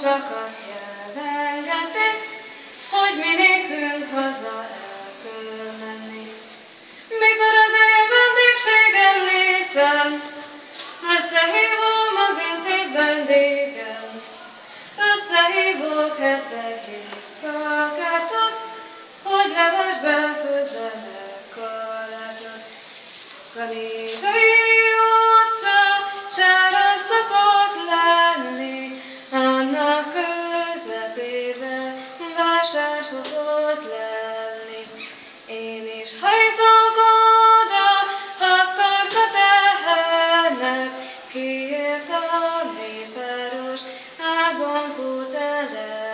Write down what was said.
sokat jelengetni, hogy mi nékünk haza el. Mikor az én vendégségem nézem, összehívom az én szép vendégem, összehívok kedvek és hogy levesbe főzzenek kalácsot. Kanizsai utca, vásár szokott lenni. Én is hajtogod a haktarka tehenet, kiért a mészáros árbankó telet.